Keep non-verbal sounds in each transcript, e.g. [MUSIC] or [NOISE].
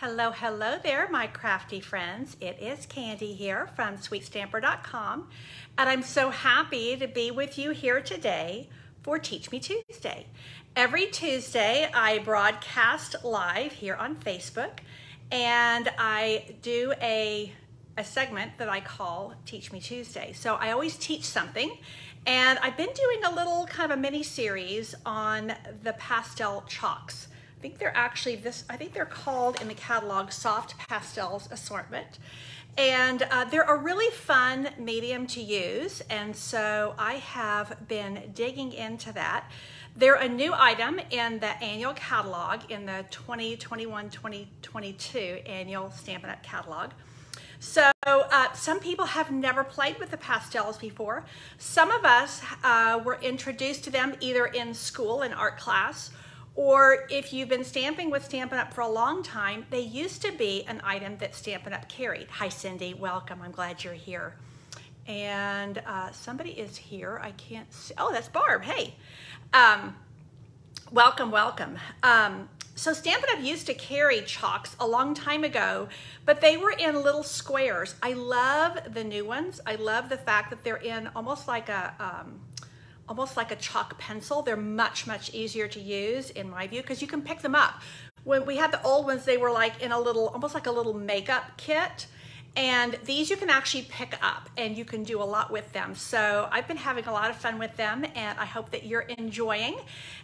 Hello, hello there, my crafty friends. It is Candy here from SweetStamper.com, and I'm so happy to be with you here today for Teach Me Tuesday. Every Tuesday, I broadcast live here on Facebook, and I do a, a segment that I call Teach Me Tuesday. So I always teach something, and I've been doing a little kind of a mini series on the pastel chalks. I think they're actually this, I think they're called in the catalog Soft Pastels Assortment. And uh, they're a really fun medium to use. And so I have been digging into that. They're a new item in the annual catalog in the 2021-2022 annual Stampin' Up! catalog. So uh, some people have never played with the pastels before. Some of us uh, were introduced to them either in school in art class or if you've been stamping with Stampin' Up! for a long time, they used to be an item that Stampin' Up! carried. Hi, Cindy. Welcome. I'm glad you're here. And uh, somebody is here. I can't see. Oh, that's Barb. Hey. Um, welcome, welcome. Um, so Stampin' Up! used to carry chalks a long time ago, but they were in little squares. I love the new ones. I love the fact that they're in almost like a... Um, almost like a chalk pencil. They're much, much easier to use in my view because you can pick them up. When we had the old ones, they were like in a little, almost like a little makeup kit. And these you can actually pick up and you can do a lot with them. So I've been having a lot of fun with them and I hope that you're enjoying.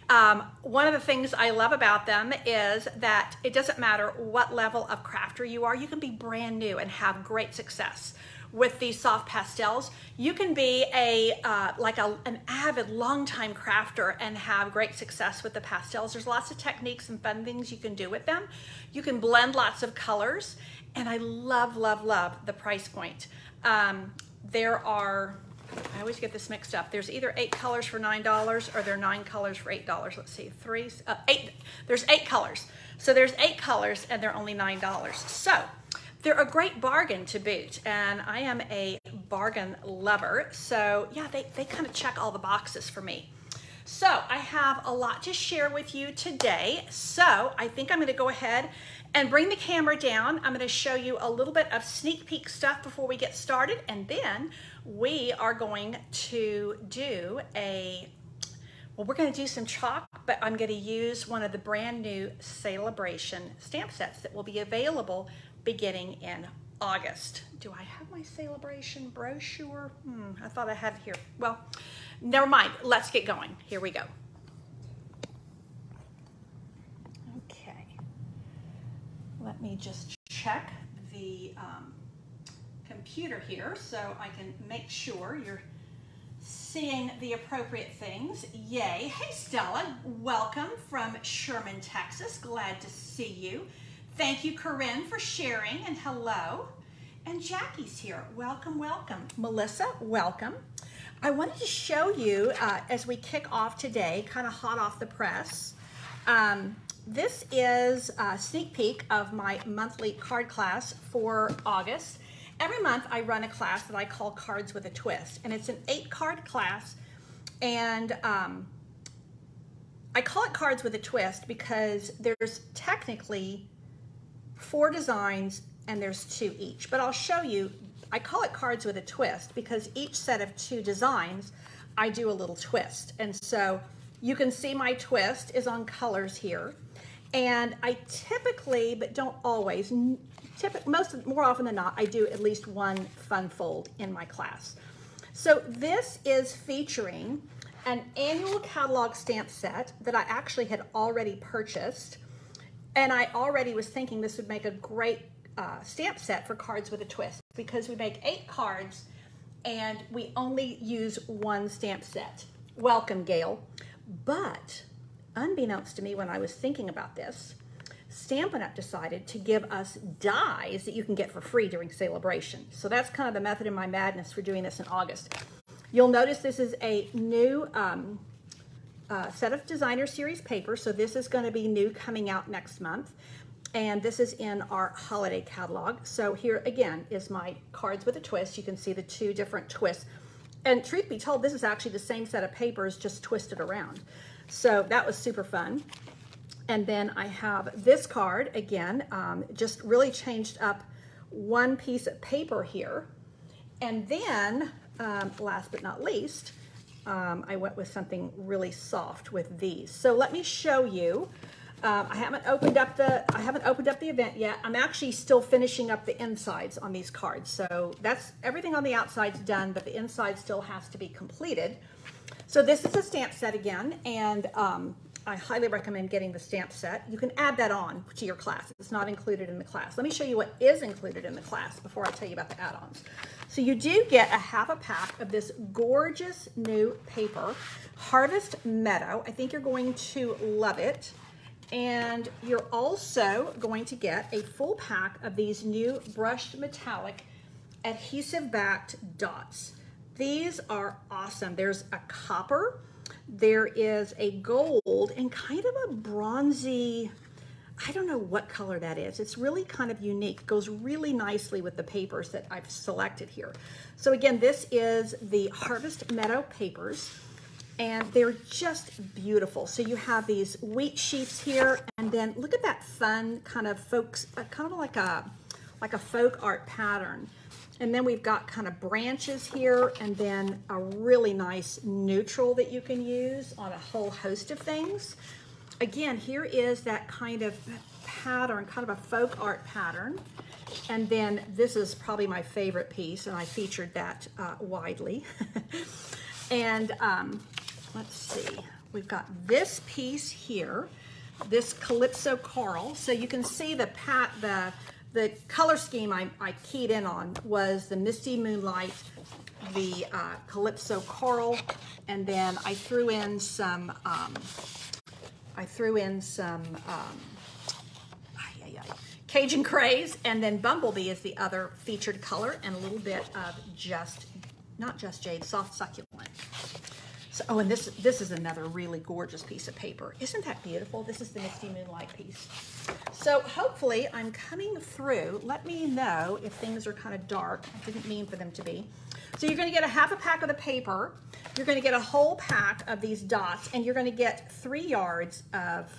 Um, one of the things I love about them is that it doesn't matter what level of crafter you are, you can be brand new and have great success with these soft pastels. You can be a uh, like a, an avid longtime crafter and have great success with the pastels. There's lots of techniques and fun things you can do with them. You can blend lots of colors and I love, love, love the price point. Um, there are, I always get this mixed up. There's either eight colors for $9 or there are nine colors for $8. Let's see, three, uh, eight, there's eight colors. So there's eight colors and they're only $9. So they're a great bargain to boot, and I am a bargain lover. So yeah, they, they kind of check all the boxes for me. So I have a lot to share with you today. So I think I'm gonna go ahead and bring the camera down. I'm gonna show you a little bit of sneak peek stuff before we get started. And then we are going to do a, well, we're gonna do some chalk, but I'm gonna use one of the brand new Celebration stamp sets that will be available beginning in August. Do I have my celebration brochure? Hmm, I thought I had it here. Well, never mind. Let's get going. Here we go. Okay. Let me just check the um, computer here so I can make sure you're seeing the appropriate things. Yay. Hey, Stella. Welcome from Sherman, Texas. Glad to see you. Thank you, Corinne, for sharing, and hello. And Jackie's here. Welcome, welcome. Melissa, welcome. I wanted to show you, uh, as we kick off today, kind of hot off the press, um, this is a sneak peek of my monthly card class for August. Every month I run a class that I call Cards with a Twist, and it's an eight card class, and um, I call it Cards with a Twist because there's technically four designs and there's two each. But I'll show you, I call it cards with a twist because each set of two designs, I do a little twist. And so you can see my twist is on colors here. And I typically, but don't always, typically, most, more often than not, I do at least one fun fold in my class. So this is featuring an annual catalog stamp set that I actually had already purchased and I already was thinking this would make a great uh, stamp set for cards with a twist because we make eight cards and we only use one stamp set. Welcome, Gail. But unbeknownst to me when I was thinking about this, Stampin' Up! decided to give us dies that you can get for free during celebration. So that's kind of the method in my madness for doing this in August. You'll notice this is a new um, uh, set of designer series papers. So this is going to be new coming out next month. And this is in our holiday catalog. So here again is my cards with a twist. You can see the two different twists. And truth be told, this is actually the same set of papers, just twisted around. So that was super fun. And then I have this card, again, um, just really changed up one piece of paper here. And then, um, last but not least, um, I went with something really soft with these. So let me show you. Um, I haven't opened up the I haven't opened up the event yet. I'm actually still finishing up the insides on these cards. So that's everything on the outside's done, but the inside still has to be completed. So this is a stamp set again, and um, I highly recommend getting the stamp set. You can add that on to your class. It's not included in the class. Let me show you what is included in the class before I tell you about the add-ons. So you do get a half a pack of this gorgeous new paper, Harvest Meadow. I think you're going to love it. And you're also going to get a full pack of these new brushed metallic adhesive backed dots. These are awesome. There's a copper, there is a gold, and kind of a bronzy, I don't know what color that is. It's really kind of unique. It goes really nicely with the papers that I've selected here. So again, this is the Harvest Meadow papers and they're just beautiful. So you have these wheat sheets here, and then look at that fun kind of folks, uh, kind of like a like a folk art pattern. And then we've got kind of branches here and then a really nice neutral that you can use on a whole host of things. Again, here is that kind of pattern, kind of a folk art pattern. And then this is probably my favorite piece, and I featured that uh, widely. [LAUGHS] and um, let's see, we've got this piece here, this Calypso Coral. So you can see the pat the the color scheme I, I keyed in on was the Misty Moonlight, the uh, Calypso Coral, and then I threw in some, um, I threw in some um, Cajun Craze, and then Bumblebee is the other featured color, and a little bit of just, not just jade, soft succulent. So, oh, and this this is another really gorgeous piece of paper. Isn't that beautiful? This is the Misty Moonlight piece. So hopefully I'm coming through. Let me know if things are kind of dark. I didn't mean for them to be. So you're going to get a half a pack of the paper. You're going to get a whole pack of these dots, and you're going to get three yards of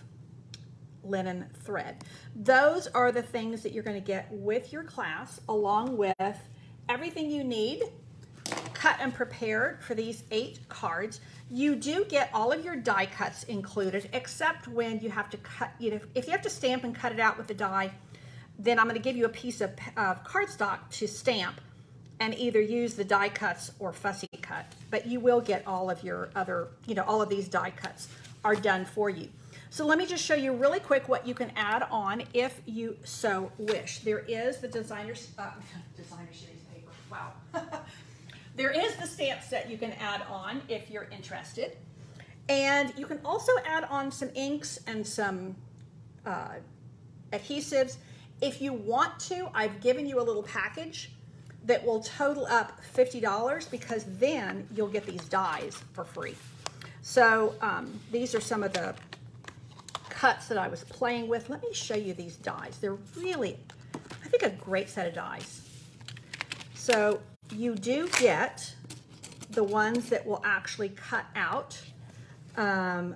linen thread. Those are the things that you're going to get with your class, along with everything you need cut and prepared for these eight cards. You do get all of your die cuts included, except when you have to cut, you know, if you have to stamp and cut it out with the die, then I'm gonna give you a piece of, of cardstock to stamp and either use the die cuts or fussy cut, but you will get all of your other, you know, all of these die cuts are done for you. So let me just show you really quick what you can add on if you so wish. There is the designer, uh, [LAUGHS] designer series paper, wow. [LAUGHS] There is the stamp set you can add on if you're interested. And you can also add on some inks and some uh, adhesives. If you want to, I've given you a little package that will total up $50 because then you'll get these dies for free. So um, these are some of the cuts that I was playing with. Let me show you these dies. They're really, I think, a great set of dies. So you do get the ones that will actually cut out um,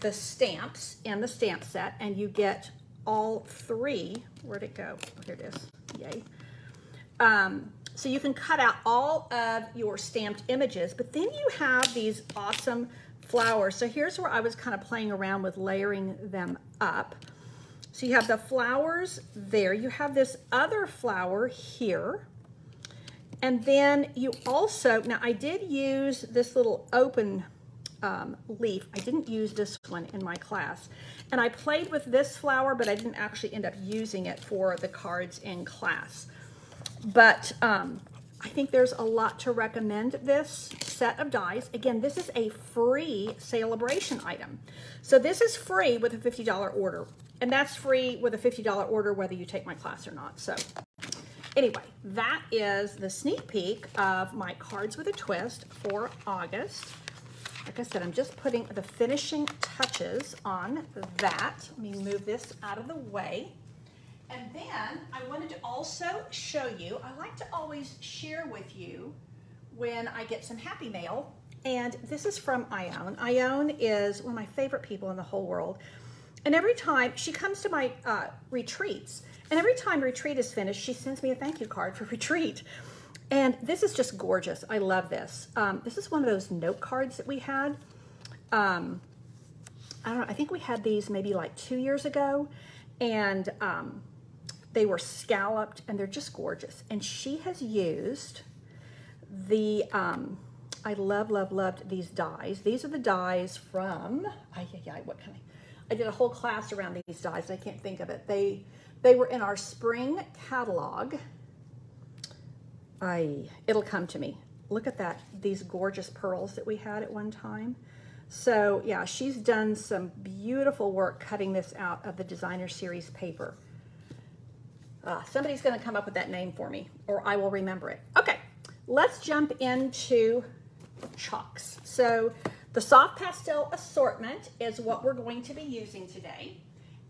the stamps and the stamp set, and you get all three. Where'd it go? Oh, here it is. Yay. Um, so you can cut out all of your stamped images, but then you have these awesome flowers. So here's where I was kind of playing around with layering them up. So you have the flowers there. You have this other flower here. And then you also, now I did use this little open um, leaf. I didn't use this one in my class. And I played with this flower, but I didn't actually end up using it for the cards in class. But um, I think there's a lot to recommend this set of dies. Again, this is a free celebration item. So this is free with a $50 order. And that's free with a $50 order whether you take my class or not. So Anyway, that is the sneak peek of my Cards with a Twist for August. Like I said, I'm just putting the finishing touches on that. Let me move this out of the way. And then I wanted to also show you, I like to always share with you when I get some happy mail. And this is from Ione. Ione is one of my favorite people in the whole world. And every time she comes to my uh, retreats, and every time retreat is finished, she sends me a thank you card for [LAUGHS] retreat. And this is just gorgeous. I love this. Um, this is one of those note cards that we had. Um, I don't know, I think we had these maybe like two years ago. And um, they were scalloped and they're just gorgeous. And she has used the, um, I love, love, loved these dies. These are the dies from, ay, ay, what kind of, I did a whole class around these dies. I can't think of it. They, they were in our spring catalog. I, it'll come to me. Look at that, these gorgeous pearls that we had at one time. So yeah, she's done some beautiful work cutting this out of the designer series paper. Uh, somebody's gonna come up with that name for me or I will remember it. Okay, let's jump into chalks. So the soft pastel assortment is what we're going to be using today.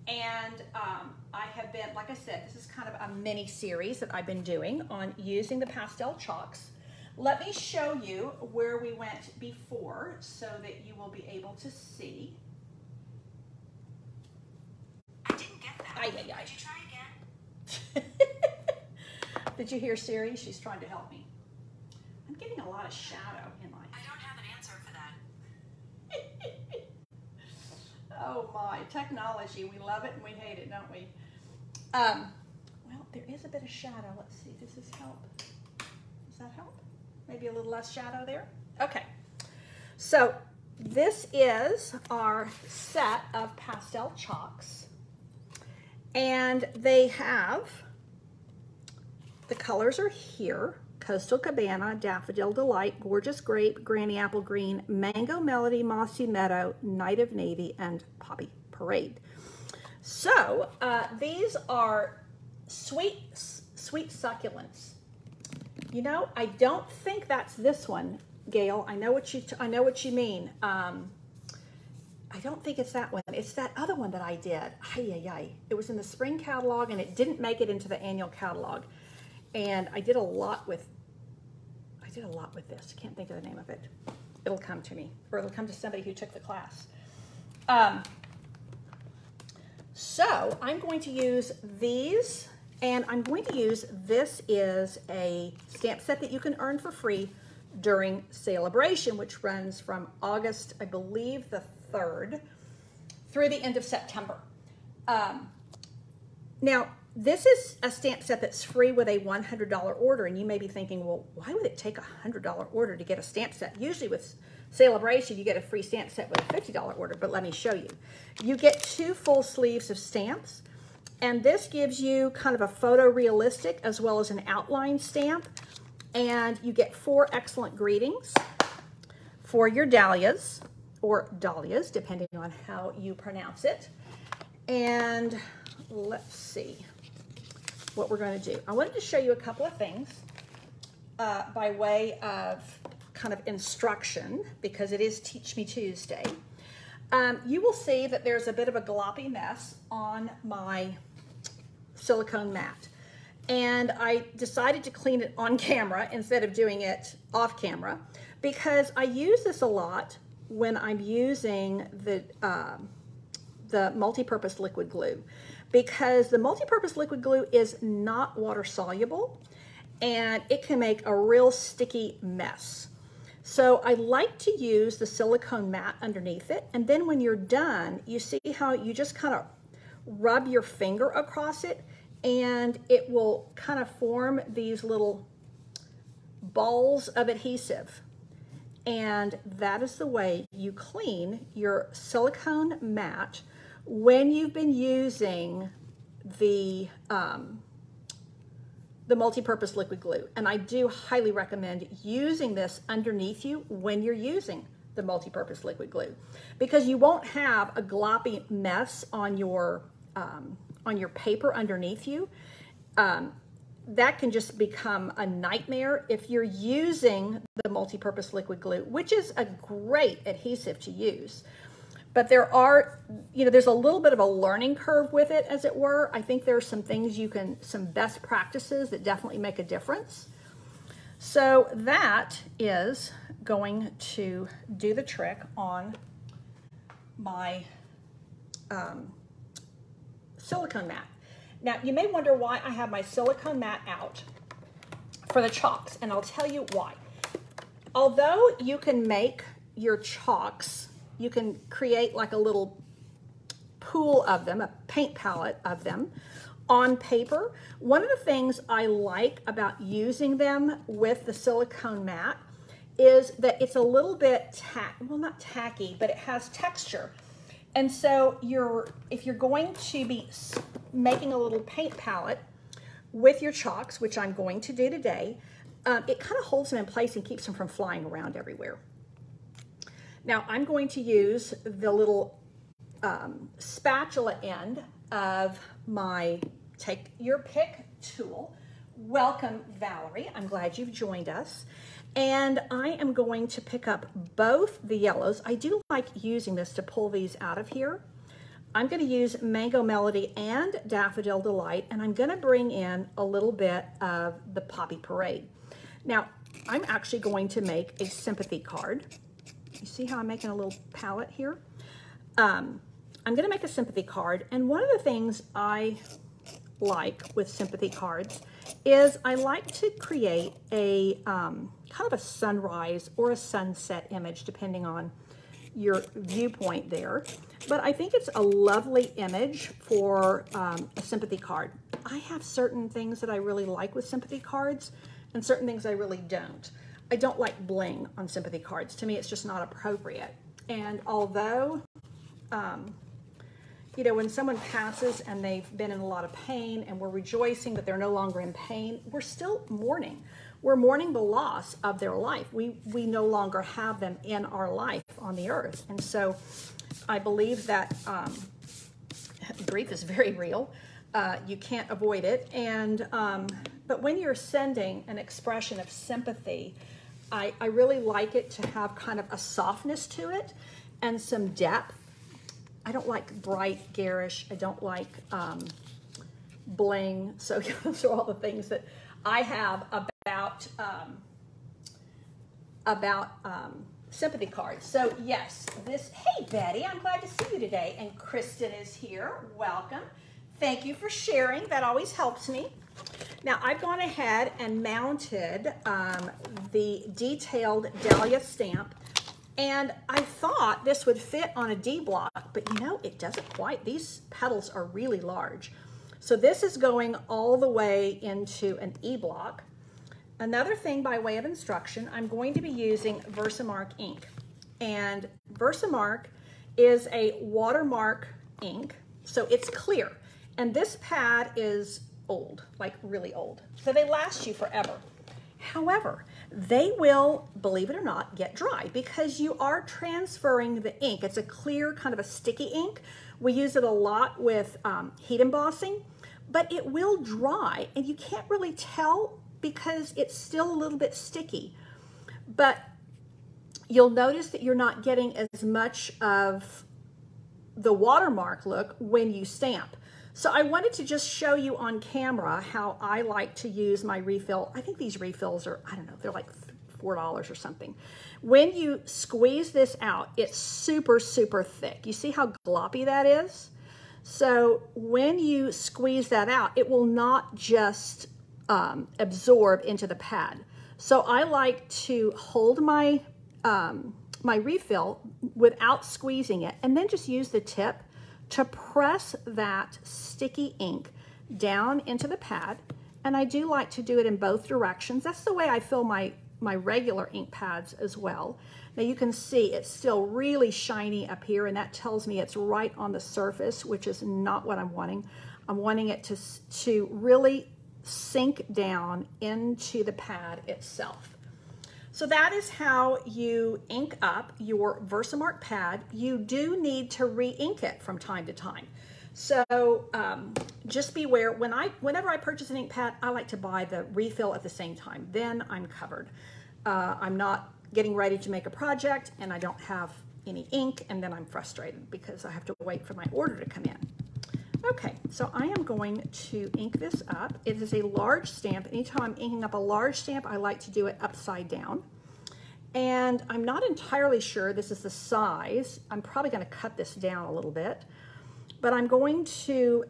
And um, I have been, like I said, this is kind of a mini series that I've been doing on using the pastel chalks. Let me show you where we went before so that you will be able to see. I didn't get that. Ay, ay, ay. Could you try again? [LAUGHS] Did you hear Siri? She's trying to help me. I'm getting a lot of shadow in my. I don't have an answer for that. Oh my, technology. We love it and we hate it, don't we? Um, well, there is a bit of shadow. Let's see, does this help? Does that help? Maybe a little less shadow there? Okay. So this is our set of pastel chalks. And they have, the colors are here. Coastal Cabana, Daffodil Delight, Gorgeous Grape, Granny Apple Green, Mango Melody, Mossy Meadow, Night of Navy, and Poppy Parade. So uh, these are sweet, sweet succulents. You know, I don't think that's this one, Gail. I know what you, I know what you mean. Um, I don't think it's that one. It's that other one that I did. Ay, ay, ay. It was in the spring catalog and it didn't make it into the annual catalog. And I did a lot with, did a lot with this. I can't think of the name of it. It'll come to me, or it'll come to somebody who took the class. Um, so I'm going to use these, and I'm going to use, this is a stamp set that you can earn for free during Celebration, which runs from August, I believe, the 3rd through the end of September. Um, now, this is a stamp set that's free with a $100 order, and you may be thinking, well, why would it take a $100 order to get a stamp set? Usually with Celebration, you get a free stamp set with a $50 order, but let me show you. You get two full sleeves of stamps, and this gives you kind of a photorealistic as well as an outline stamp, and you get four excellent greetings for your dahlias, or dahlias, depending on how you pronounce it. And let's see what we're going to do. I wanted to show you a couple of things uh, by way of kind of instruction because it is Teach Me Tuesday. Um, you will see that there's a bit of a gloppy mess on my silicone mat. And I decided to clean it on [LAUGHS] camera instead of doing it off camera because I use this a lot when I'm using the, uh, the multi-purpose liquid glue because the multi-purpose liquid glue is not water soluble and it can make a real sticky mess. So I like to use the silicone mat underneath it. And then when you're done, you see how you just kind of rub your finger across it and it will kind of form these little balls of adhesive. And that is the way you clean your silicone mat when you've been using the um, the multi-purpose liquid glue. And I do highly recommend using this underneath you when you're using the multi-purpose liquid glue because you won't have a gloppy mess on your um, on your paper underneath you. Um, that can just become a nightmare if you're using the multi-purpose liquid glue, which is a great adhesive to use. But there are, you know, there's a little bit of a learning curve with it, as it were. I think there are some things you can, some best practices that definitely make a difference. So that is going to do the trick on my um, silicone mat. Now, you may wonder why I have my silicone mat out for the chalks, and I'll tell you why. Although you can make your chalks, you can create like a little pool of them, a paint palette of them on paper. One of the things I like about using them with the silicone mat is that it's a little bit, tack, well not tacky, but it has texture. And so you're, if you're going to be making a little paint palette with your chalks, which I'm going to do today, um, it kind of holds them in place and keeps them from flying around everywhere. Now I'm going to use the little um, spatula end of my take your pick tool. Welcome, Valerie. I'm glad you've joined us. And I am going to pick up both the yellows. I do like using this to pull these out of here. I'm going to use Mango Melody and Daffodil Delight, and I'm going to bring in a little bit of the Poppy Parade. Now, I'm actually going to make a sympathy card. You see how I'm making a little palette here? Um, I'm going to make a sympathy card, and one of the things I like with sympathy cards is I like to create a um, kind of a sunrise or a sunset image depending on your viewpoint there. But I think it's a lovely image for um, a sympathy card. I have certain things that I really like with sympathy cards and certain things I really don't. I don't like bling on sympathy cards. To me, it's just not appropriate. And although um, you know, when someone passes and they've been in a lot of pain and we're rejoicing that they're no longer in pain, we're still mourning. We're mourning the loss of their life. We, we no longer have them in our life on the earth. And so I believe that um, [LAUGHS] grief is very real. Uh, you can't avoid it. And, um, but when you're sending an expression of sympathy, I, I really like it to have kind of a softness to it and some depth I don't like bright, garish. I don't like um, bling. [LAUGHS] So those are all the things that I have about um, about um, sympathy cards. So yes, this, hey Betty, I'm glad to see you today. And Kristen is here, welcome. Thank you for sharing, that always helps me. Now I've gone ahead and mounted um, the detailed Dahlia stamp and I thought this would fit on a D block, but you know, it doesn't quite. These petals are really large. So this is going all the way into an E block. Another thing by way of instruction, I'm going to be using Versamark ink. And Versamark is a watermark ink, so it's clear. And this pad is old, like really old. So they last you forever. However, they will, believe it or not, get dry because you are transferring the ink. It's a clear kind of a sticky ink. We use it a lot with um, heat embossing, but it will dry and you can't really tell because it's still a little bit sticky. But you'll notice that you're not getting as much of the watermark look when you stamp. So I wanted to just show you on camera how I like to use my refill. I think these refills are, I don't know, they're like $4 or something. When you squeeze this out, it's super, super thick. You see how gloppy that is? So when you squeeze that out, it will not just um, absorb into the pad. So I like to hold my, um, my refill without squeezing it and then just use the tip to press that sticky ink down into the pad. And I do like to do it in both directions. That's the way I fill my, my regular ink pads as well. Now you can see it's still really shiny up here and that tells me it's right on the surface, which is not what I'm wanting. I'm wanting it to, to really sink down into the pad itself. So that is how you ink up your Versamark pad. You do need to re-ink it from time to time. So um, just beware, when I, whenever I purchase an ink pad, I like to buy the refill at the same time. Then I'm covered. Uh, I'm not getting ready to make a project and I don't have any ink and then I'm frustrated because I have to wait for my order to come in. Okay, so I am going to ink this up. It is a large stamp. Anytime I'm inking up a large stamp, I like to do it upside down. And I'm not entirely sure this is the size. I'm probably gonna cut this down a little bit, but I'm going to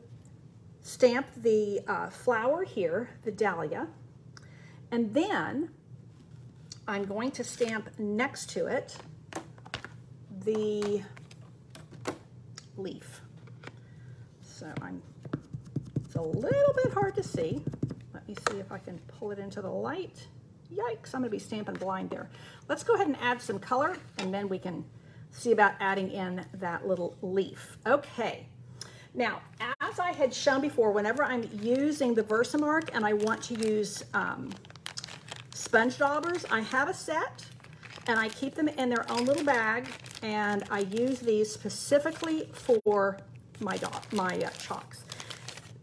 stamp the uh, flower here, the dahlia, and then I'm going to stamp next to it the leaf. So I'm, it's a little bit hard to see. Let me see if I can pull it into the light. Yikes, I'm gonna be stamping blind there. Let's go ahead and add some color and then we can see about adding in that little leaf. Okay, now as I had shown before, whenever I'm using the Versamark and I want to use um, sponge daubers, I have a set and I keep them in their own little bag and I use these specifically for my, dot, my uh, chalks.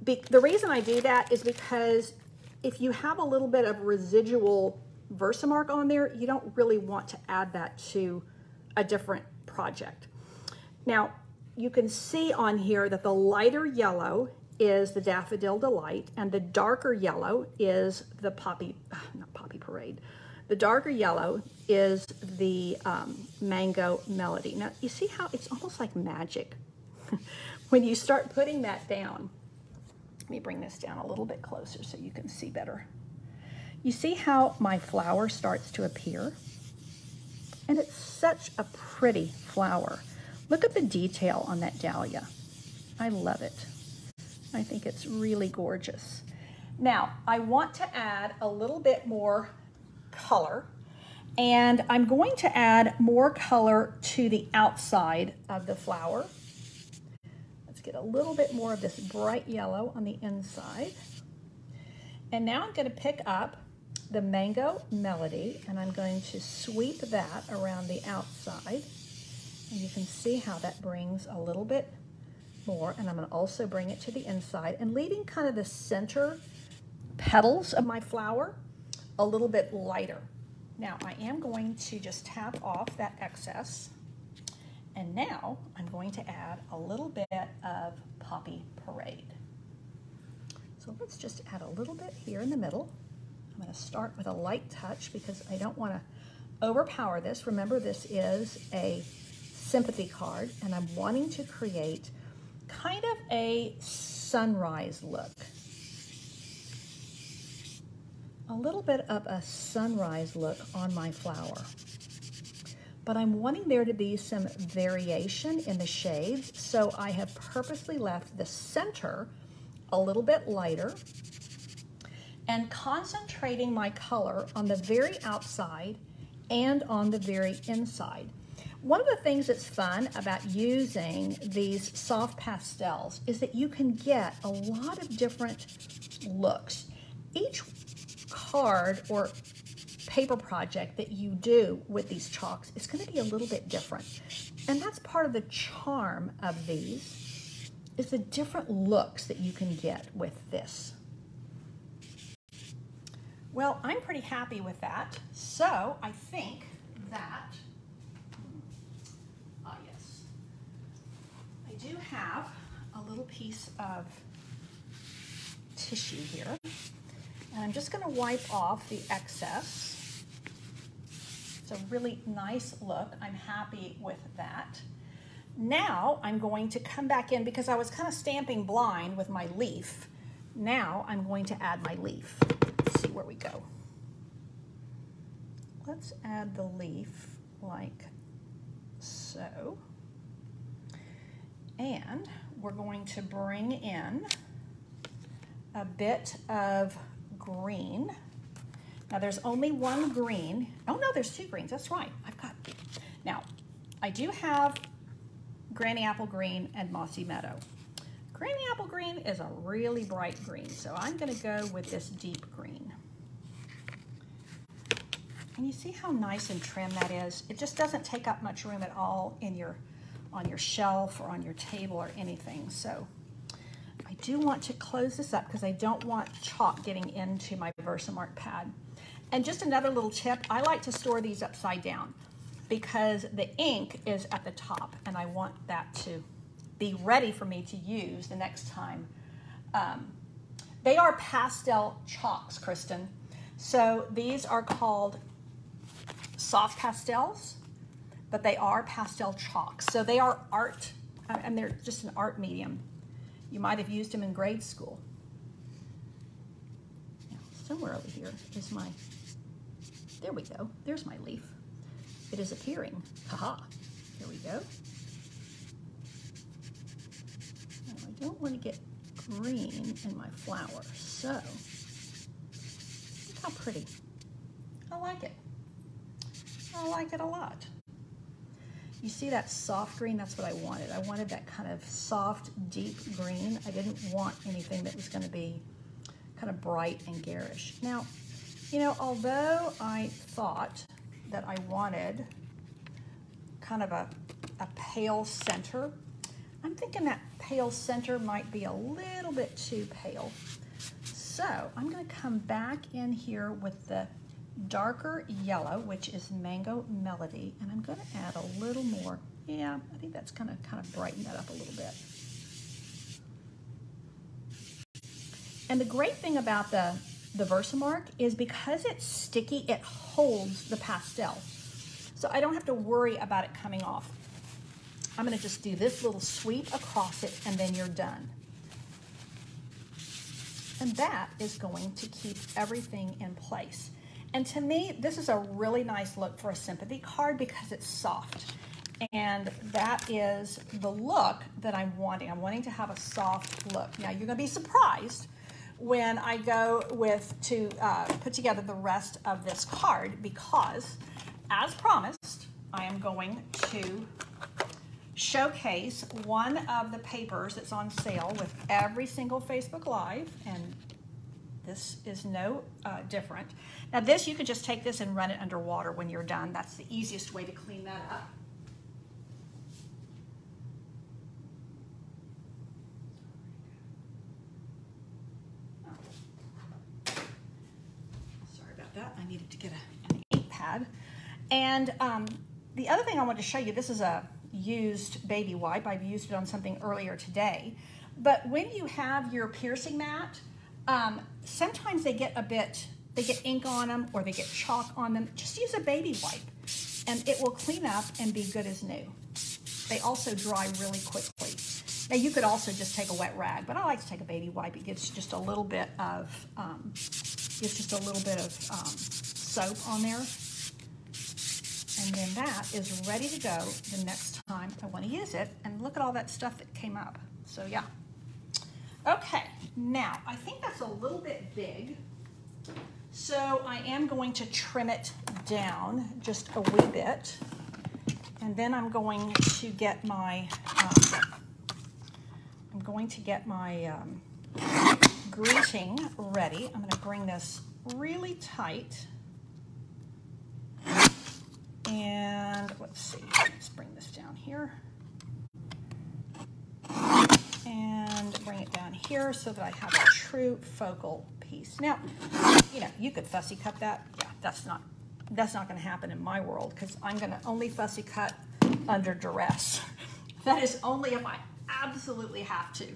Be the reason I do that is because if you have a little bit of residual Versamark on there, you don't really want to add that to a different project. Now, you can see on here that the lighter yellow is the Daffodil Delight and the darker yellow is the Poppy, [SIGHS] not Poppy Parade, the darker yellow is the um, Mango Melody. Now, you see how it's almost like magic. [LAUGHS] when you start putting that down, let me bring this down a little bit closer so you can see better. You see how my flower starts to appear? And it's such a pretty flower. Look at the detail on that dahlia. I love it. I think it's really gorgeous. Now, I want to add a little bit more color and I'm going to add more color to the outside of the flower. Get a little bit more of this bright yellow on the inside. And now I'm going to pick up the Mango Melody and I'm going to sweep that around the outside. And you can see how that brings a little bit more and I'm going to also bring it to the inside and leaving kind of the center petals of my flower a little bit lighter. Now I am going to just tap off that excess and now I'm going to add a little bit of Poppy Parade. So let's just add a little bit here in the middle. I'm going to start with a light touch because I don't want to overpower this. Remember this is a sympathy card and I'm wanting to create kind of a sunrise look a little bit of a sunrise look on my flower. But I'm wanting there to be some variation in the shades, so I have purposely left the center a little bit lighter and concentrating my color on the very outside and on the very inside. One of the things that's fun about using these soft pastels is that you can get a lot of different looks. Each card or paper project that you do with these chalks is going to be a little bit different. And that's part of the charm of these is the different looks that you can get with this. Well, I'm pretty happy with that. So I think that, ah yes, I do have a little piece of tissue here. And I'm just gonna wipe off the excess. It's a really nice look. I'm happy with that. Now I'm going to come back in because I was kind of stamping blind with my leaf. Now I'm going to add my leaf. Let's see where we go. Let's add the leaf like so. And we're going to bring in a bit of green. Now there's only one green. Oh no, there's two greens, that's right. I've got, now I do have Granny Apple Green and Mossy Meadow. Granny Apple Green is a really bright green, so I'm gonna go with this deep green. And you see how nice and trim that is? It just doesn't take up much room at all in your on your shelf or on your table or anything. So I do want to close this up because I don't want chalk getting into my Versamark pad. And just another little tip, I like to store these upside down because the ink is at the top and I want that to be ready for me to use the next time. Um, they are pastel chalks, Kristen. So these are called soft pastels, but they are pastel chalks. So they are art, and they're just an art medium. You might have used them in grade school. Somewhere over here is my, there we go. There's my leaf. It is appearing. Haha. Here we go. Now, I don't want to get green in my flower, so look how pretty. I like it. I like it a lot. You see that soft green? That's what I wanted. I wanted that kind of soft, deep green. I didn't want anything that was going to be kind of bright and garish. Now, you know, although I thought that I wanted kind of a, a pale center, I'm thinking that pale center might be a little bit too pale. So I'm going to come back in here with the darker yellow, which is Mango Melody, and I'm going to add a little more. Yeah, I think that's going to kind of brighten that up a little bit. And the great thing about the, the Versamark is because it's sticky, it holds the pastel. So I don't have to worry about it coming off. I'm going to just do this little sweep across it, and then you're done. And that is going to keep everything in place. And to me, this is a really nice look for a sympathy card because it's soft. And that is the look that I'm wanting. I'm wanting to have a soft look. Now, you're going to be surprised when I go with to uh, put together the rest of this card because, as promised, I am going to showcase one of the papers that's on sale with every single Facebook Live, and this is no uh, different. Now this, you can just take this and run it underwater when you're done. That's the easiest way to clean that up. Sorry about that. I needed to get a, an ink pad. And um, the other thing I wanted to show you, this is a used baby wipe. I've used it on something earlier today. But when you have your piercing mat, um, sometimes they get a bit, they get ink on them or they get chalk on them. Just use a baby wipe and it will clean up and be good as new. They also dry really quickly. Now you could also just take a wet rag, but I like to take a baby wipe. It gives just a little bit of, um, just a little bit of um, soap on there. And then that is ready to go the next time I want to use it. And look at all that stuff that came up. So yeah. Okay, now I think that's a little bit big. So I am going to trim it down just a wee bit. And then I'm going to get my, um, I'm going to get my um, greeting ready. I'm gonna bring this really tight. And let's see, let's bring this down here. And bring it down here so that I have a true focal piece. Now, you know, you could fussy cut that. Yeah, that's not, that's not gonna happen in my world because I'm gonna only fussy cut under duress. [LAUGHS] That is only if I absolutely have to.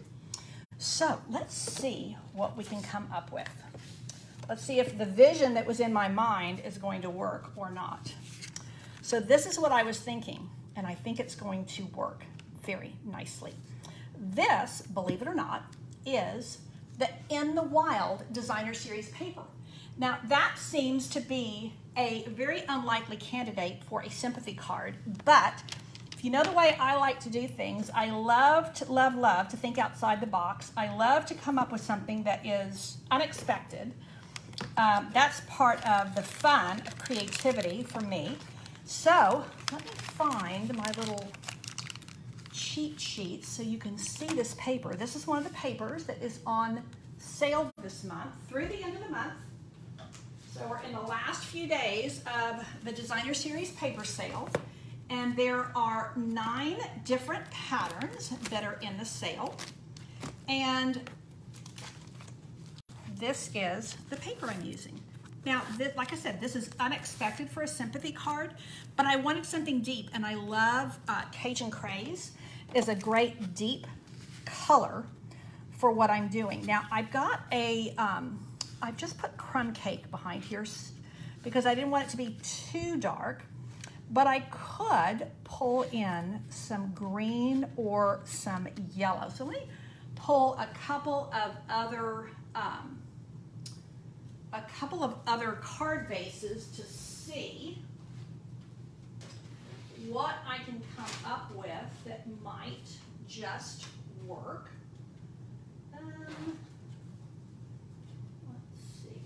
So let's see what we can come up with. Let's see if the vision that was in my mind is going to work or not. So this is what I was thinking, and I think it's going to work very nicely. This, believe it or not, is the In the Wild Designer Series paper. Now that seems to be a very unlikely candidate for a sympathy card, but if you know the way I like to do things, I love to love love to think outside the box. I love to come up with something that is unexpected. Um, that's part of the fun of creativity for me. So let me find my little cheat sheet so you can see this paper. This is one of the papers that is on sale this month through the end of the month. So we're in the last few days of the Designer Series paper sale. And there are nine different patterns that are in the sale. And this is the paper I'm using. Now, this, like I said, this is unexpected for a sympathy card, but I wanted something deep, and I love uh, Cajun Craze is a great deep color for what I'm doing. Now, I've got a, um, I've just put crumb cake behind here because I didn't want it to be too dark but I could pull in some green or some yellow. So let me pull a couple of other um, a couple of other card bases to see what I can come up with that might just work. Um, let's see.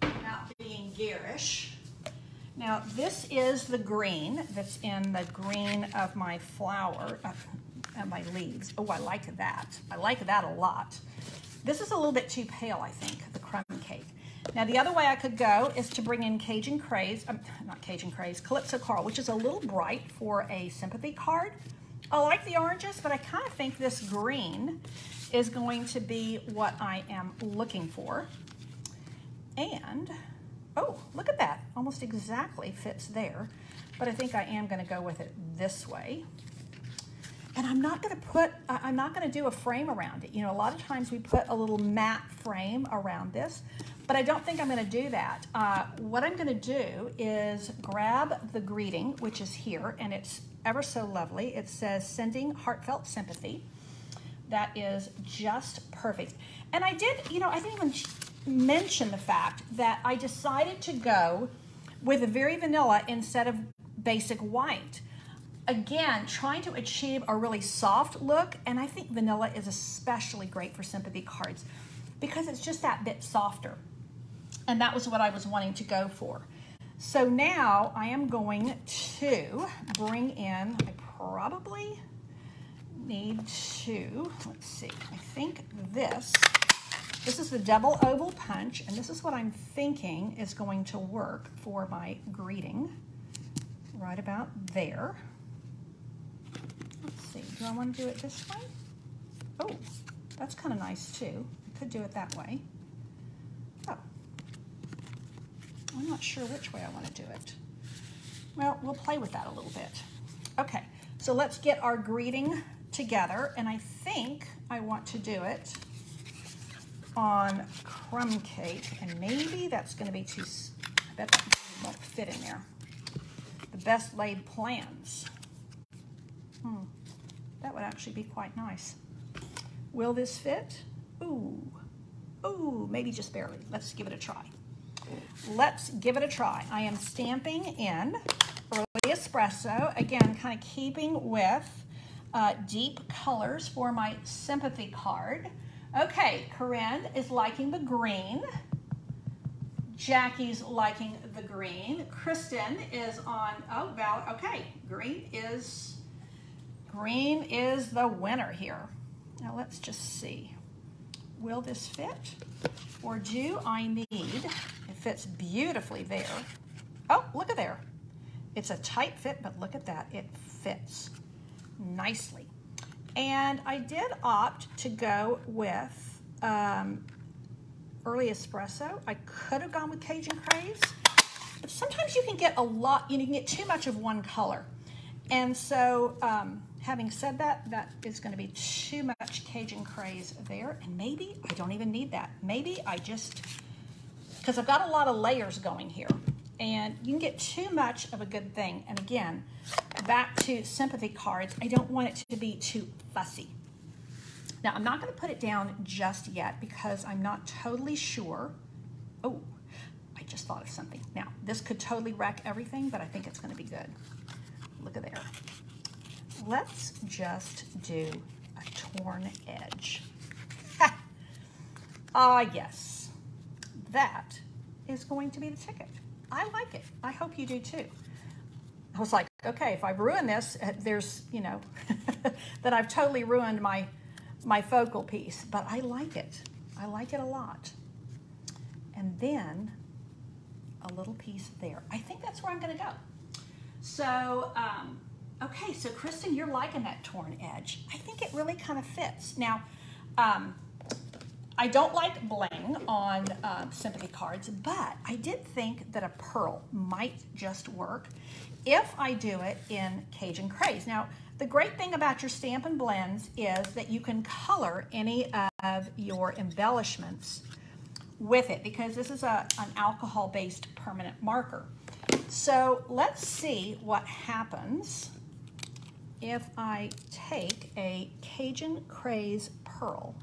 Without being garish. Now this is the green that's in the green of my flower, uh, of my leaves. Oh, I like that. I like that a lot. This is a little bit too pale, I think, the crumb cake. Now the other way I could go is to bring in Cajun Craze, um, not Cajun Craze, Calypso Coral, which is a little bright for a sympathy card. I like the oranges, but I kind of think this green is going to be what I am looking for. And, oh, look at that. Almost exactly fits there. But I think I am gonna go with it this way. And I'm not gonna put, I'm not gonna do a frame around it. You know, a lot of times we put a little matte frame around this, but I don't think I'm gonna do that. Uh, what I'm gonna do is grab the greeting, which is here, and it's ever so lovely. It says, sending heartfelt sympathy. That is just perfect. And I did, you know, I didn't even mention the fact that I decided to go with a very vanilla instead of basic white. Again, trying to achieve a really soft look, and I think vanilla is especially great for sympathy cards because it's just that bit softer. And that was what I was wanting to go for. So now I am going to bring in, I probably need to, let's see, I think this, this is the double oval punch, and this is what I'm thinking is going to work for my greeting, right about there. See, do I want to do it this way? Oh, that's kind of nice too. I could do it that way. Oh, I'm not sure which way I want to do it. Well, we'll play with that a little bit. Okay, so let's get our greeting together, and I think I want to do it on crumb cake, and maybe that's gonna be too, I bet that won't fit in there. The best laid plans. Hmm, that would actually be quite nice. Will this fit? Ooh, ooh, maybe just barely. Let's give it a try. Let's give it a try. I am stamping in early espresso, again, kind of keeping with uh, deep colors for my sympathy card. Okay, Corinne is liking the green. Jackie's liking the green. Kristen is on, oh, Val, okay, green is, green is the winner here. Now let's just see. Will this fit? Or do I need, it fits beautifully there. Oh, look at there. It's a tight fit, but look at that, it fits nicely. And I did opt to go with um, early espresso. I could have gone with Cajun Craze, but sometimes you can get a lot, you, can get too much of one color. And so um, having said that, that is gonna be too much Cajun Craze there. And maybe I don't even need that. Maybe I just, because I've got a lot of layers going here and you can get too much of a good thing. And again, back to sympathy cards, I don't want it to be too fussy. Now, I'm not going to put it down just yet because I'm not totally sure. Oh, I just thought of something. Now, this could totally wreck everything, but I think it's going to be good. Look at there. Let's just do a torn edge. Ah, uh, yes. That is going to be the ticket. I like it. I hope you do too. I was like, okay, if I ruin this, uh, there's, you know, [LAUGHS] that I've totally ruined my, my focal piece, but I like it. I like it a lot. And then a little piece there. I think that's where I'm gonna go. So, um, okay, so Kristen, you're liking that torn edge. I think it really kind of fits. Now, um, I don't like bling on uh, sympathy cards, but I did think that a pearl might just work if I do it in Cajun Craze. Now, the great thing about your Stampin' Blends is that you can color any of your embellishments with it because this is a, an alcohol-based permanent marker. So let's see what happens if I take a Cajun Craze pearl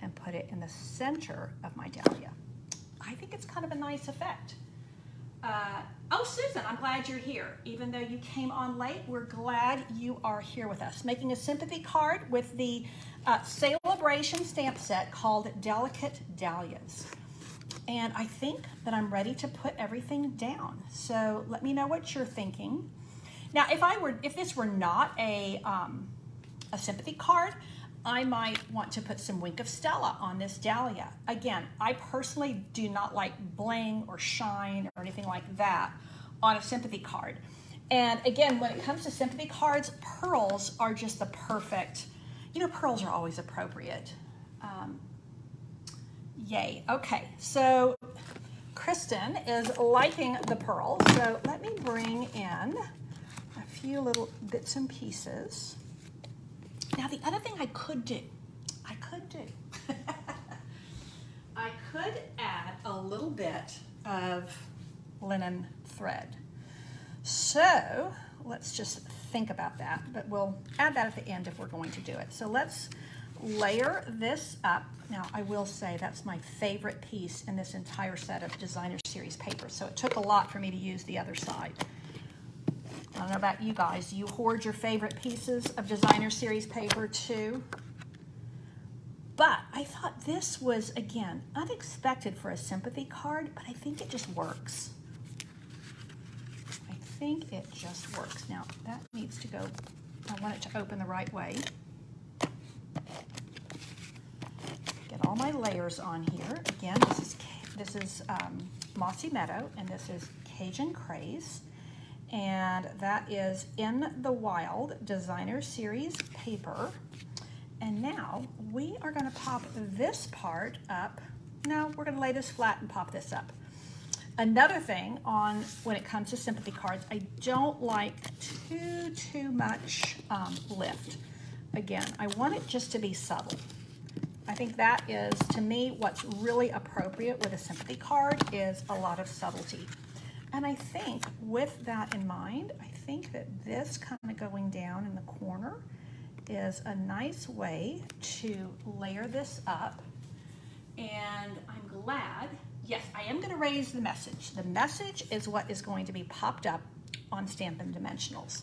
and put it in the center of my dahlia. I think it's kind of a nice effect. Uh, oh, Susan, I'm glad you're here. Even though you came on late, we're glad you are here with us. Making a sympathy card with the uh, celebration stamp set called Delicate Dahlias. And I think that I'm ready to put everything down. So let me know what you're thinking. Now, if I were, if this were not a, um, a sympathy card, I might want to put some Wink of Stella on this dahlia. Again, I personally do not like bling or shine or anything like that on a sympathy card. And again, when it comes to sympathy cards, pearls are just the perfect, you know, pearls are always appropriate. Um, yay. Okay, so Kristen is liking the pearls. So let me bring in few little bits and pieces. Now, the other thing I could do, I could do, [LAUGHS] I could add a little bit of linen thread. So let's just think about that, but we'll add that at the end if we're going to do it. So let's layer this up. Now, I will say that's my favorite piece in this entire set of designer series paper. So it took a lot for me to use the other side. I don't know about you guys. Do you hoard your favorite pieces of designer series paper too? But I thought this was, again, unexpected for a sympathy card, but I think it just works. I think it just works. Now, that needs to go, I want it to open the right way. Get all my layers on here. Again, this is, this is um, Mossy Meadow, and this is Cajun Craze and that is In the Wild Designer Series paper. And now we are gonna pop this part up. No, we're gonna lay this flat and pop this up. Another thing on when it comes to sympathy cards, I don't like too, too much um, lift. Again, I want it just to be subtle. I think that is, to me, what's really appropriate with a sympathy card is a lot of subtlety. And I think with that in mind, I think that this kind of going down in the corner is a nice way to layer this up. And I'm glad, yes, I am gonna raise the message. The message is what is going to be popped up on Stampin' Dimensionals.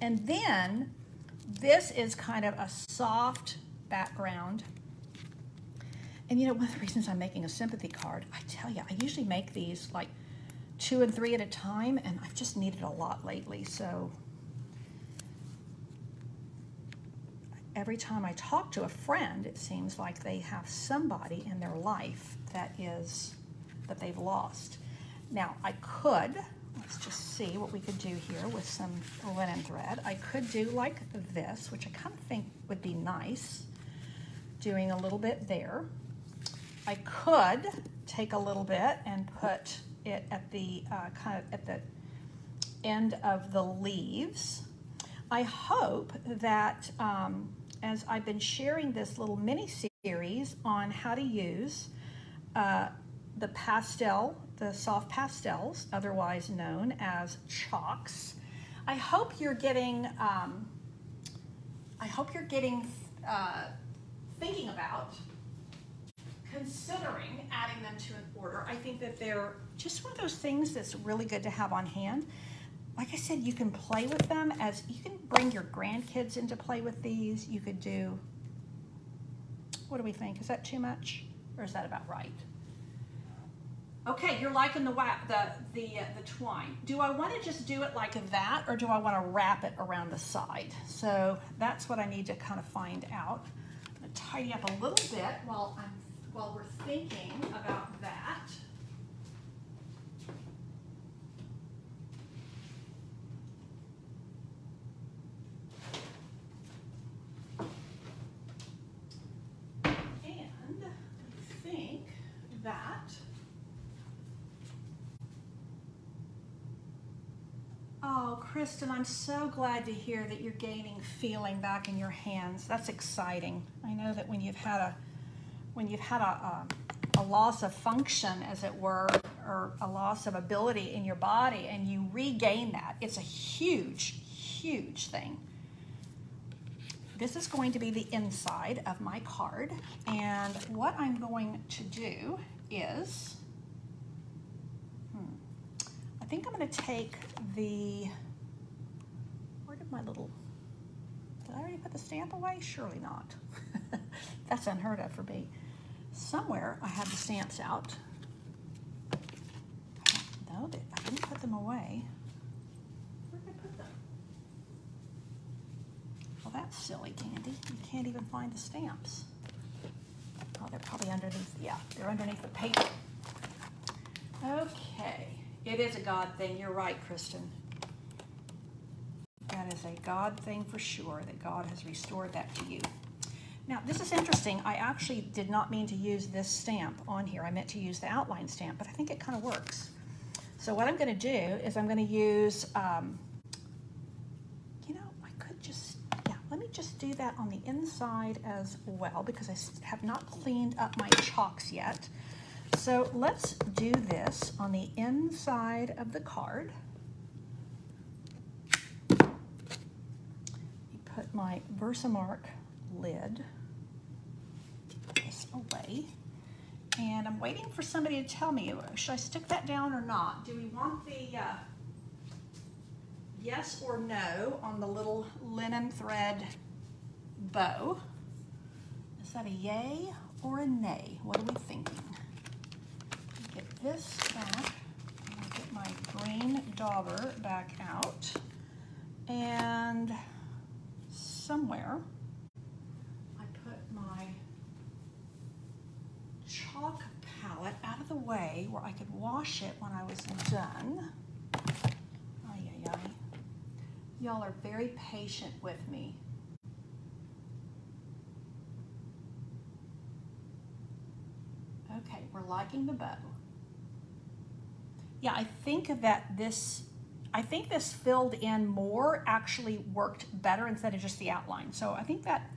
And then this is kind of a soft background. And you know, one of the reasons I'm making a sympathy card, I tell you, I usually make these like two and three at a time, and I've just needed a lot lately, so every time I talk to a friend, it seems like they have somebody in their life that is, that they've lost. Now, I could, let's just see what we could do here with some linen thread. I could do like this, which I kind of think would be nice, doing a little bit there. I could take a little bit and put it at the uh, kind of at the end of the leaves. I hope that um, as I've been sharing this little mini series on how to use uh, the pastel, the soft pastels, otherwise known as chalks, I hope you're getting, um, I hope you're getting, uh, thinking about considering adding them to an order. I think that they're just one of those things that's really good to have on hand. Like I said, you can play with them as you can bring your grandkids into play with these. You could do, what do we think? Is that too much or is that about right? Okay, you're liking the the the uh, the twine. Do I want to just do it like that, or do I want to wrap it around the side? So that's what I need to kind of find out. I'm gonna tidy up a little bit while I'm while we're thinking about that. And I think that Oh, Kristen, I'm so glad to hear that you're gaining feeling back in your hands. That's exciting. I know that when you've had a when you've had a, a, a, loss of function, as it were, or a loss of ability in your body, and you regain that, it's a huge, huge thing. this is going to be the inside of my card. And what I'm going to do is, hmm, I think I'm gonna take the, where did my little, did I already put the stamp away? Surely not. [LAUGHS] That's unheard of for me. Somewhere I have the stamps out. No, I didn't put them away. Where did I put them? Well, that's silly, Candy. You can't even find the stamps. Oh, they're probably underneath, yeah, they're underneath the paper. Okay, it is a God thing. You're right, Kristen. That is a God thing for sure, that God has restored that to you. Now, this is interesting. I actually did not mean to use this stamp on here. I meant to use the outline stamp, but I think it kind of works. So what I'm going to do is I'm going to use, um, you know, I could just, yeah, let me just do that on the inside as well because I have not cleaned up my chalks yet. So let's do this on the inside of the card. Put my Versamark lid away. And I'm waiting for somebody to tell me, should I stick that down or not? Do we want the uh, yes or no on the little linen thread bow? Is that a yay or a nay? What are we thinking? Get this back. Get my green dauber back out. And somewhere chalk palette out of the way where I could wash it when I was done. Y'all are very patient with me. Okay, we're liking the bow. Yeah, I think that this, I think this filled in more actually worked better instead of just the outline. So I think that,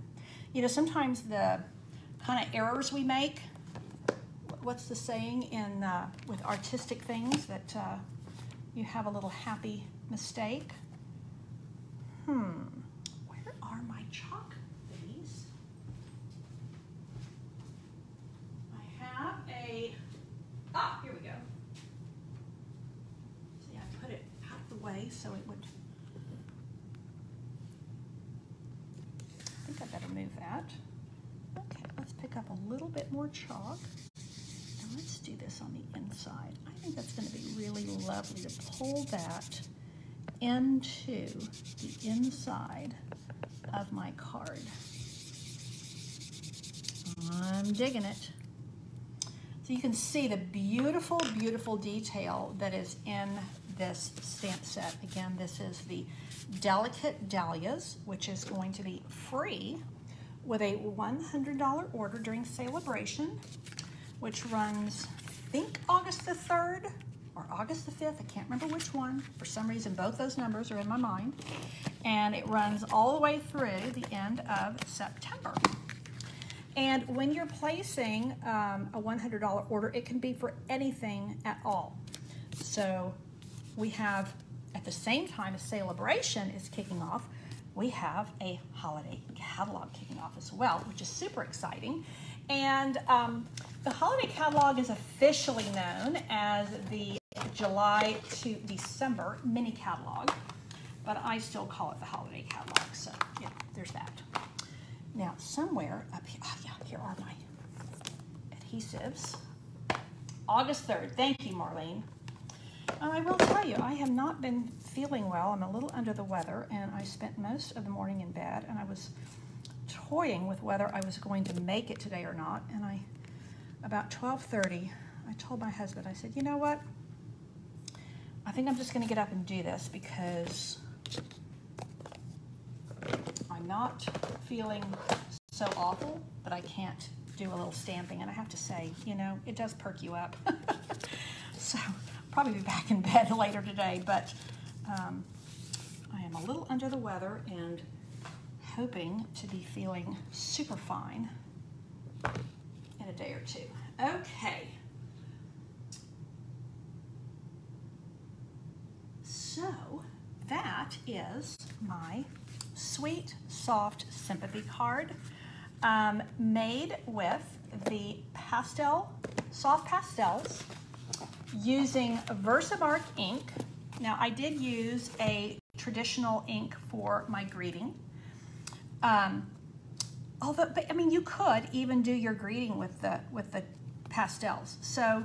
you know, sometimes the kind of errors we make what's the saying in uh, with artistic things that uh, you have a little happy mistake? Hmm, where are my chalk things? I have a, ah, here we go. See, I put it out of the way so it would, I think I better move that. Okay, let's pick up a little bit more chalk do this on the inside. I think that's going to be really lovely to pull that into the inside of my card. I'm digging it. So you can see the beautiful, beautiful detail that is in this stamp set. Again, this is the Delicate Dahlias, which is going to be free with a $100 order during celebration which runs, I think, August the 3rd or August the 5th. I can't remember which one. For some reason, both those numbers are in my mind. And it runs all the way through the end of September. And when you're placing um, a $100 order, it can be for anything at all. So we have, at the same time as Celebration is kicking off, we have a holiday catalog kicking off as well, which is super exciting. And um, the holiday catalog is officially known as the July to December mini catalog, but I still call it the holiday catalog. So yeah, there's that. Now somewhere up here, oh yeah, here are my adhesives. August 3rd. Thank you, Marlene. And I will tell you, I have not been feeling well. I'm a little under the weather, and I spent most of the morning in bed, and I was toying with whether I was going to make it today or not. And I, about 12.30, I told my husband, I said, you know what? I think I'm just gonna get up and do this because I'm not feeling so awful that I can't do a little stamping. And I have to say, you know, it does perk you up. [LAUGHS] so probably be back in bed [LAUGHS] later today, but um, I am a little under the weather and hoping to be feeling super fine in a day or two. Okay. So that is my sweet soft sympathy card um, made with the pastel, soft pastels using Versamark ink. Now I did use a traditional ink for my greeting. Um, although, but I mean, you could even do your greeting with the, with the pastels. So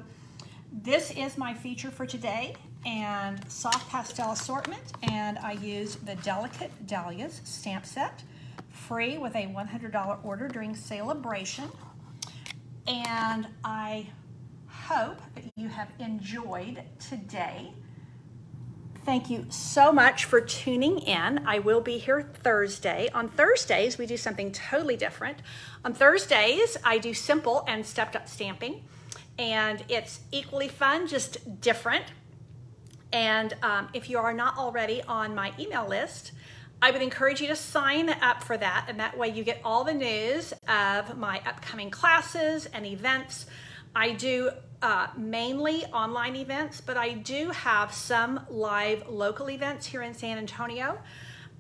this is my feature for today and soft pastel assortment and I used the Delicate Dahlias stamp set free with a $100 order during celebration and I hope that you have enjoyed today. Thank you so much for tuning in. I will be here Thursday. On Thursdays, we do something totally different. On Thursdays, I do simple and stepped up stamping, and it's equally fun, just different. And um, if you are not already on my email list, I would encourage you to sign up for that, and that way you get all the news of my upcoming classes and events. I do uh, mainly online events, but I do have some live local events here in San Antonio.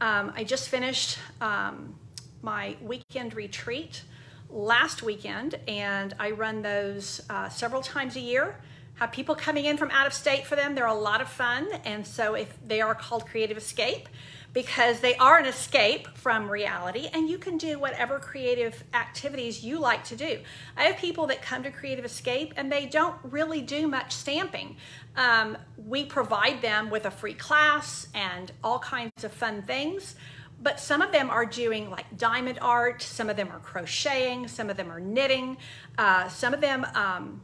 Um, I just finished um, my weekend retreat last weekend, and I run those uh, several times a year have people coming in from out of state for them. They're a lot of fun. And so if they are called Creative Escape because they are an escape from reality and you can do whatever creative activities you like to do. I have people that come to Creative Escape and they don't really do much stamping. Um, we provide them with a free class and all kinds of fun things but some of them are doing like diamond art, some of them are crocheting, some of them are knitting, uh, some of them um,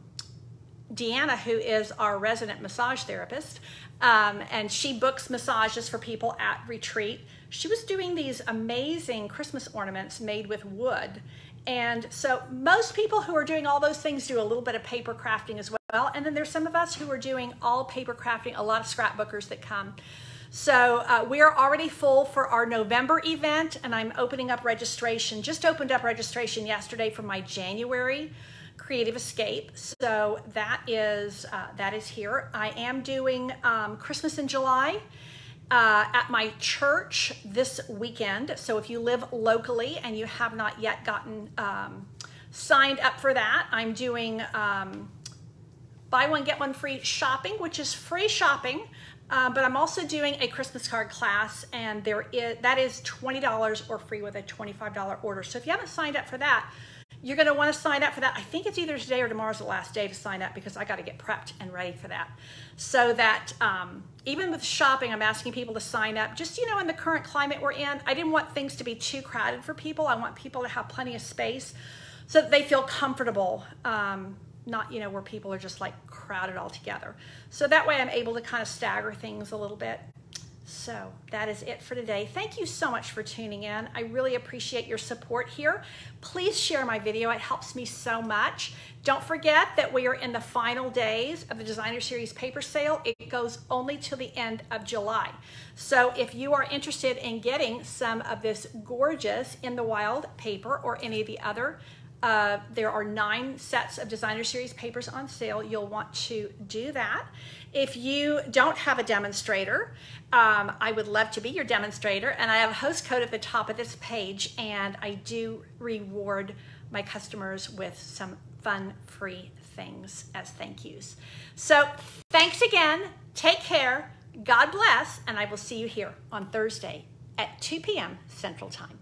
Deanna, who is our resident massage therapist, um, and she books massages for people at retreat. She was doing these amazing Christmas ornaments made with wood. And so most people who are doing all those things do a little bit of paper crafting as well. And then there's some of us who are doing all paper crafting, a lot of scrapbookers that come. So uh, we are already full for our November event and I'm opening up registration. Just opened up registration yesterday for my January Creative Escape. So that is uh, that is here. I am doing um, Christmas in July uh, at my church this weekend. So if you live locally and you have not yet gotten um, signed up for that, I'm doing um, buy one get one free shopping, which is free shopping. Uh, but I'm also doing a Christmas card class, and there is that is twenty dollars or free with a twenty-five dollar order. So if you haven't signed up for that, you're going to want to sign up for that. I think it's either today or tomorrow's the last day to sign up because I got to get prepped and ready for that. So that um, even with shopping, I'm asking people to sign up. Just, you know, in the current climate we're in, I didn't want things to be too crowded for people. I want people to have plenty of space so that they feel comfortable. Um, not, you know, where people are just like crowded all together. So that way I'm able to kind of stagger things a little bit. So that is it for today. Thank you so much for tuning in. I really appreciate your support here. Please share my video. It helps me so much. Don't forget that we are in the final days of the Designer Series paper sale. It goes only till the end of July. So if you are interested in getting some of this gorgeous In the Wild paper or any of the other uh, there are nine sets of designer series papers on sale. You'll want to do that. If you don't have a demonstrator, um, I would love to be your demonstrator. And I have a host code at the top of this page, and I do reward my customers with some fun free things as thank yous. So thanks again. Take care. God bless. And I will see you here on Thursday at 2 p.m. Central Time.